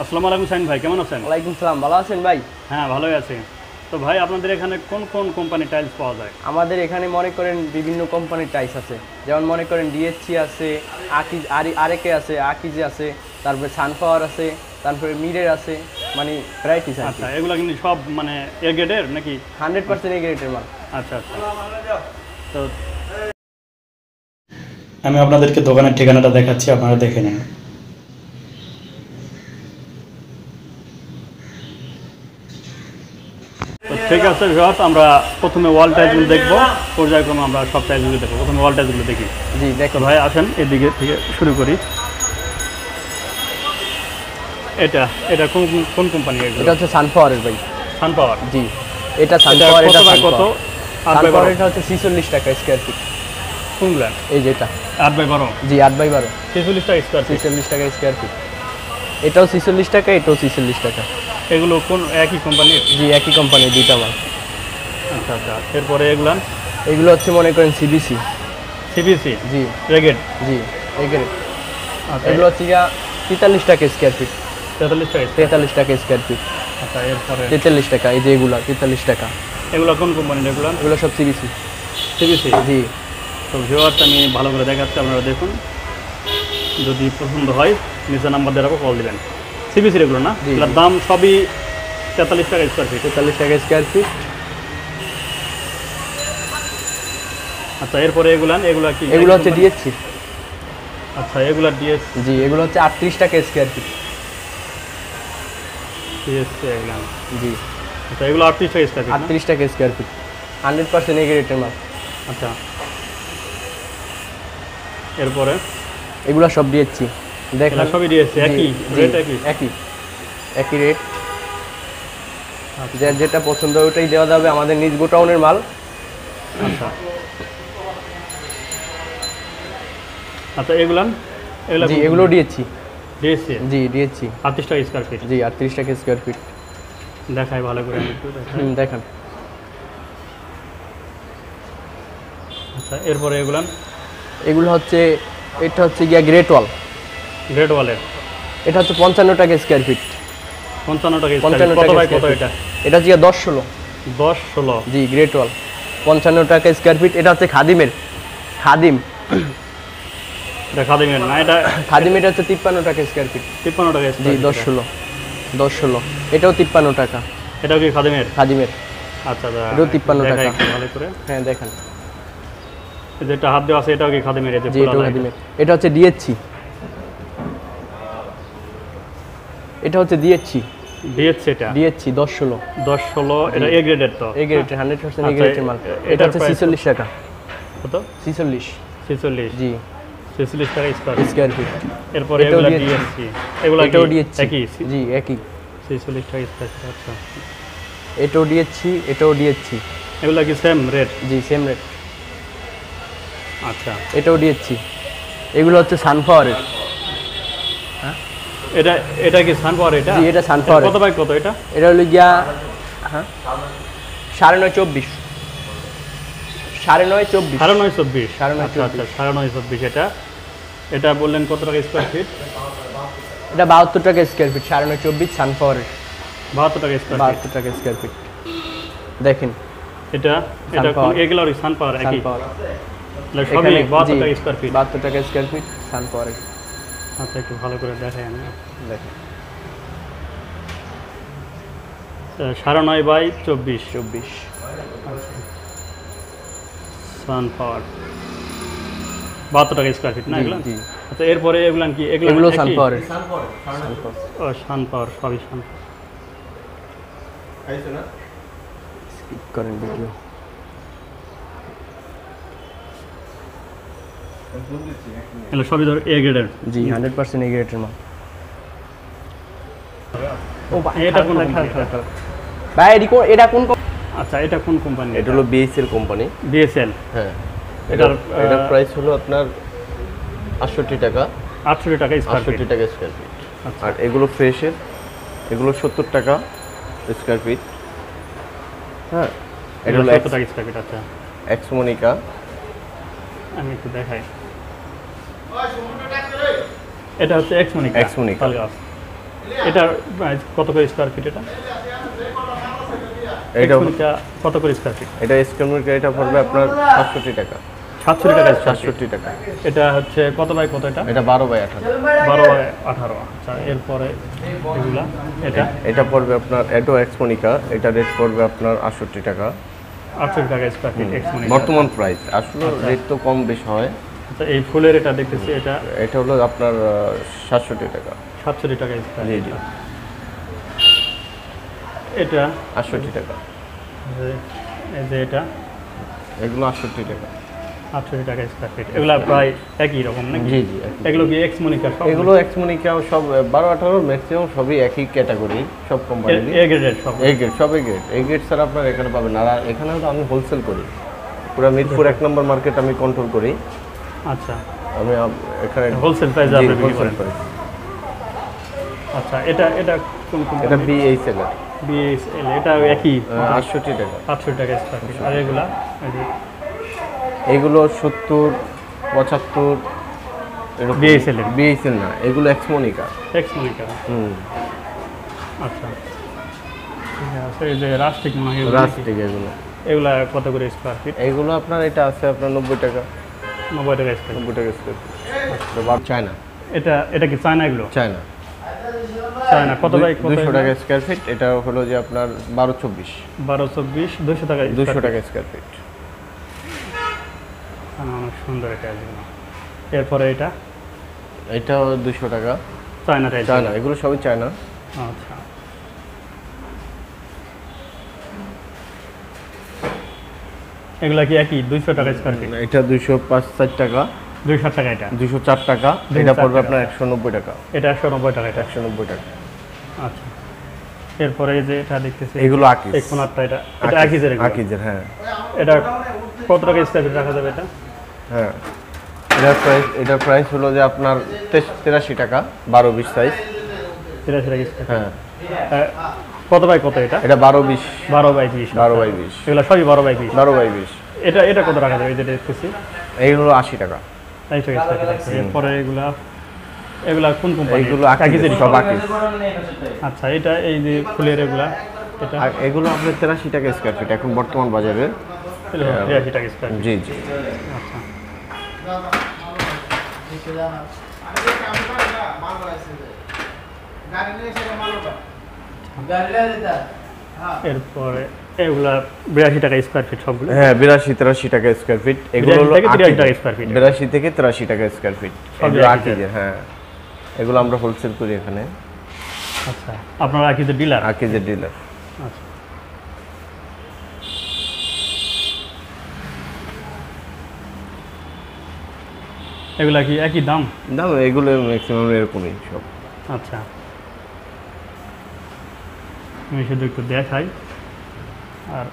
আসসালামু আলাইকুম সাইন ভাই কেমন আছেন? ওয়ালাইকুম সালাম ভালো আছেন ভাই? হ্যাঁ ভালোই আছি। তো ভাই আপনাদের এখানে কোন কোন কোম্পানি টাইলস পাওয়া যায়? আমাদের এখানে মনে করেন বিভিন্ন কোম্পানির টাইস আছে। যেমন মনে করেন ডিএসসি আছে আকিজ আরেকে আছে আকিজে আছে তারপরে সানফ্লাওয়ার আছে তারপরে মিরের আছে মানে ভ্যারাইটিস আছে আচ্ছা এগুলো কিন্তু সব মানে এ গ্রেডের নাকি? হান্ড্রেড পার্সেন্ট এগ্রেটের মাল। আচ্ছা আচ্ছা। তো আমি আপনাদেরকে দোকানের ঠিকানাটা দেখাচ্ছি আপনারা দেখে নিন। ঠিক আছে ভিউয়ার্স আমরা প্রথমে ওয়াল টাইলসগুলো দেখব। পর্যায়ক্রমে আমরা সব টাইলসগুলো দেখব। প্রথমে ওয়াল টাইলসগুলো দেখি। জি দেখো। ভাই আসেন এদিকে থেকে শুরু করি। এটা এটা কোন কোন কোম্পানি এটা হচ্ছে সানফ্লাওয়ারের ভাই। সানপাওয়ার জি এটা এটা সানফ্লাওয়ার এটা কত? সানফ্লাওয়ার এটা হচ্ছে ছিচল্লিশ টাকা স্কোয়ার ফিট কোনগুলা এই যেটা আট বাই বারো? জি আট বাই বারো। ছেচল্লিশ টাকা স্কোয়ার ফিট ছিচল্লিশ টাকা স্কোয়ার ফিট এটাও ছিচল্লিশ টাকা এটাও ছিচল্লিশ টাকা। এগুলো কোন একই কোম্পানির জি একই কোম্পানির দুইটা মাল। আচ্ছা আচ্ছা এরপরে এগুলান? এগুলো হচ্ছে মনে করেন সিবিসি সিবিসি জি। রেগেট জি এগুলো আচ্ছা এগুলো হচ্ছে গিয়া তেতাল্লিশ টাকা স্কোয়ার ফিট তেতাল্লিশ টাকা তেতাল্লিশ টাকা স্কোয়ার ফিট আচ্ছা এরপরে? তেতাল্লিশ টাকা এই যে এগুলো তেতাল্লিশ টাকা এগুলো কোন কোম্পানির এগুলো এগুলো সব সিবিসি সিবিসি জি। তো ভিওয়ার্স আমি ভালো করে দেখাচ্ছি আপনারা দেখুন। যদি পছন্দ হয় নিচে নাম্বার দিয়ে কল দিবেন। সিবিসির এগুলো না? এগুলোর দাম সবই তেতাল্লিশ টাকা স্কোয়ার ফিট তেতাল্লিশ টাকা স্কোয়ার ফিট আচ্ছা এরপরে এগুলান এগুলো কি? এগুলো হচ্ছে ডিএসসি আচ্ছা এগুলা ডিএস জি এগুলো হচ্ছে আটত্রিশ টাকা স্কোয়ার ফিট ডিএসসি এগুলান জি। আচ্ছা এগুলো আটত্রিশ টাকা স্কোয়ার ফিট আটত্রিশ টাকা স্কোয়ার ফিট হান্ড্রেড পার্সেন্ট এগ্রেটের মাল। আচ্ছা। এরপরে? এগুলো সব দিয়েছি এগুলো সবই ডিএসসি একই রেট একই? একই একই রেট আচ্ছা। যেটা পছন্দ ওটাই দেওয়া যাবে আমাদের নিজ গোটাউনের মাল। আচ্ছা। আচ্ছা এগুলান? এগুলো জি এগুলো দিয়েছি। ডিএসসি জি দিয়েছি। আটত্রিশ টাকা স্কোয়ার ফিট জি আটত্রিশ টাকা স্কোয়ার ফিট দেখাই ভালো করে হুম দেখেন। আচ্ছা এরপরে এগুলান? এগুলো হচ্ছে এটা হচ্ছে গিয়া গ্রেট ওয়াল গ্রেট ওয়ালের এটা হচ্ছে পঞ্চান্ন টাকা স্কোয়ার ফিট পঞ্চান্ন টাকা পঞ্চান্ন কত টাকা বাই কত এটা? এটা হচ্ছে দশ ষোলো। দশ ষোলো। জি গ্রেট ওয়াল পঞ্চান্ন টাকা স্কোয়ার ফিট এটা হচ্ছে খাদিমের। খাদিম। এটা খাদিমের না এটা খাদিম এটা হচ্ছে তিপ্পান্ন টাকা স্কোয়ার ফিট তিপ্পান্ন টাকা জি দশ। ষোলো। দশ ষোলো। এটাও তিপ্পান্ন টাকা। এটাও কি খাদিমের? খাদিমের। আচ্ছা আচ্ছা। এটাও 53 দেখাই টাকা। ভালো করে। হ্যাঁ দেখেন। এই যেটা হাত দেওয়া আছে এটাও কি খাদিমের? এটা হচ্ছে দিয়েছি এটা হচ্ছে দিয়েছি। দিয়েছে এটা। দিয়েছি দশ ষোলো। দশ ষোলো এটা এ গ্রেডের তো? এ হান্ড্রেড পার্সেন্ট এ আচ্ছা, গ্রেটের মাল এটা হচ্ছে price ছিচল্লিশ টাকা। কত? ছিচল্লিশ। ছেচল্লিশ। জি। ছেচল্লিশ টাকা স্কোয়ার স্কোয়ার ফিট এরপরে এগুলো দিয়েছি। এগুলো এটাও দিয়েছি। একই? জি একই। ছেচল্লিশ টাকা স্কোয়ার ফিট আচ্ছা। এটাও দিয়েছি এটাও দিয়েছি। এগুলো কি সেম রেট জি সেম রেট আচ্ছা। এটাও দিয়েছি। এগুলো হচ্ছে সানফ্লাওয়ারের এটা এটা কি সানপাওয়ার এটা? জি, এটা sunflower কত বাই কত এটা? এটা হলো গিয়া হ্যাঁ? সাড়ে নয় চব্বিশ। সাড়ে নয় চব্বিশ। সাড়ে নয় চব্বিশ। সাড়ে নয় আচ্ছা আচ্ছা সাড়ে নয় চব্বিশ এটা। এটা বললেন কত টাকা স্কোয়ার ফিট এটা বাহাত্তর টাকা স্কোয়ার ফিট সাড়ে নয় চব্বিশ সানফ্লাওয়ারের বাহাত্তর টাকা স্কোয়ার বাহাত্তর টাকা স্কোয়ার ফিট দেখেন। এটা এটা। এগুলো একই। সবই বাহাত্তর টাকা স্কোয়ার ফিট বাহাত্তর টাকা স্কোয়ার ফিট সানপাওয়ারের আচ্ছা একটু ভালো করে দেখাই আমি। দেখেন। সাড়ে নয় বাই চব্বিশ। চব্বিশ। সানপাওয়ার বাহাত্তর টাকা স্কোয়ার ফিট না এগুলো? আচ্ছা এরপরে এগুলো কি? এগুলো একই? সানপাওয়ারের ও সানপাওয়ার সবই সান করেন ভিডিও এগুলো সবই ধর এ গ্রেডের জি হান্ড্রেড পার্সেন্ট এগ্রেটের মাল। ও ভাই, এটা কোন। ভাই এটা কোন আচ্ছা এটা কোন কোম্পানি এটা হলো বিএসএল কোম্পানি বিএসএল হ্যাঁ। এটার এটার প্রাইস হলো আপনার আটষট্টি টাকা। আটষট্টি টাকা স্কোয়ার ফিট আটষট্টি টাকা স্কোয়ার ফিট আচ্ছা। আর এগুলো ফ্রেশের এগুলো সত্তর টাকা স্কোয়ার ফিট হ্যাঁ। এটা হলো কত টাকা স্কোয়ার ফিট আচ্ছা। এক্সমনিকা আমি একটু দেখাই। এটা হচ্ছে এক্স মনিকা Ex Monica। তালগাছ এটার প্রাইস কত করে স্কোয়ার ফিট এটা? এটা এটা কত করে স্কোয়ার ফিট এটা স্কোয়ার এটা পড়বে আপনার সাতষট্টি টাকা। সাতষট্টি টাকা ফিট সাতষট্টি টাকা। এটা হচ্ছে কত বাই কত এটা? এটা বারো বাই আঠারো। বারো বাই আঠারো। আচ্ছা এরপরে এগুলা এটা? এটা পড়বে আপনার এটো এক্সমোনিকা এটা রেট পড়বে আপনার আটষট্টি টাকা। আটষট্টি টাকা স্কোয়ার ফিট এক্স মানে বর্তমান প্রাইস আসলে রেট তো কম বেশি হয়। আচ্ছা এই ফুলের এটা দেখতেছি এটা এটা হলো আপনার সাতষট্টি টাকা। সাতষট্টি টাকা জি জি। এটা? আটষট্টি টাকা। এই যে এটা? এগুলো আটষট্টি টাকা। আটষট্টি টাকা স্কোয়ার ফিট এগুলা প্রায় একই রকম নাকি? জি জি এগুলো কি সব এগুলো এক্সমোনিকা সব বারো আঠারো ম্যাক্সিমাম সবই একই ক্যাটাগরি সব কোম্পানি এ গ্রেডের সব। সব গেট স্যার আপনার এখানে পাবেন আর এখানে হলো আমি হোলসেল করি। পুরো মিরপুর এক নম্বর মার্কেট আমি কন্ট্রোল করি। আচ্ছা। আমি এখানে হোলসেল প্রাইসে জি, আপনি বিক্রি wholesale করেন। আচ্ছা এটা এটা কোন কোন এটা বিএইচএল একই টাকা। টাকা স্কোয়ার আর এগুলা? এগুলো? বিএইচএল না এগুলো এক্সমোনিকা হুম। আচ্ছা। রাস্টিক মনে হয় এগুলো রাস্টিক এগুলো। এগুলা কত করে স্কোয়ার ফিট এগুলো আপনার এটা আছে আপনার নব্বই টাকা। নব্বই টাকা স্কোয়ার নব্বই টাকা স্কোয়ার চায়না এটা এটা কি চায়না এগুলো? চায়না চায়না কত বাই দুশো টাকা স্কোয়ার ফিট এটা হলো যে আপনার বারো চব্বিশ। বারো চব্বিশ দুশো টাকা দুশো টাকা স্কোয়ার ফিট অনেক সুন্দর এটা এরপরে এটা? এটাও দুশো টাকা। চায়না চায়না এগুলো সবই চায়না আচ্ছা। এগুলা কি একই? দুইশো টাকা স্কোয়ার ফিট এটা দুশো পাঁচ চার টাকা। দুইশো টাকা এটা। দুশো চার টাকা। এটা পড়বে আপনার একশো নব্বই টাকা। এটা একশো নব্বই টাকা এটা। একশো নব্বই টাকা। আচ্ছা। এরপরে এই যে এটা দেখতেছি এগুলো আকিজ এক কোনারটা এটা। এটা আকিজের। আকিজের হ্যাঁ। এটা কত টাকা স্কোয়ার ফিট রাখা যাবে এটা? হ্যাঁ। এটার প্রাইস এটার প্রাইস হলো যে আপনার তেরাশি টাকা বারো বিশ সাইজ তিরাশি টাকা হ্যাঁ। কত বাই কত এটা? এটা বারো বিশ। বারো বাই বিশ। বারো বাই বিশ। এগুলো সবই বারো বাই বিশ। বারো বাই বিশ। এটা এটা কত রাখা যাবে এই যে দেখতেছি। এইগুলো আশি টাকা। তাই স্কোয়ার আছে। এরপরে এগুলা এগুলা কোন কোম্পানি এইগুলো আকিজের সব আকিজ আচ্ছা এটা এই যে ফুলের এগুলা এটা? আর এগুলো আপনার তেরাশি টাকা স্কোয়ার ফিট এখন বর্তমান বাজারে। তিরাশি টাকা স্কোয়ার ফিট জি জি। আচ্ছা। এরপরে এগুলা বিরাশি টাকা স্কোয়ার ফিট সবগুলো। হ্যাঁ বিরাশি তেরাশি টাকা স্কোয়ার ফিট এগুলো হলো থেকে 83 টাকা আকিজের। square বিরাশি থেকে তেরাশি টাকা স্কোয়ার ফিট এগুলো আকিজের। আকিজের হ্যাঁ। এগুলো আমরা হোলসেল করি এখানে। আচ্ছা আপনারা আকিজের ডিলার আকিজের ডিলার আচ্ছা। এগুলা কি একই দাম? দাম এগুলো ম্যাক্সিমাম এরকমই সব। আচ্ছা। আমি শুধু একটু দেখাই। আর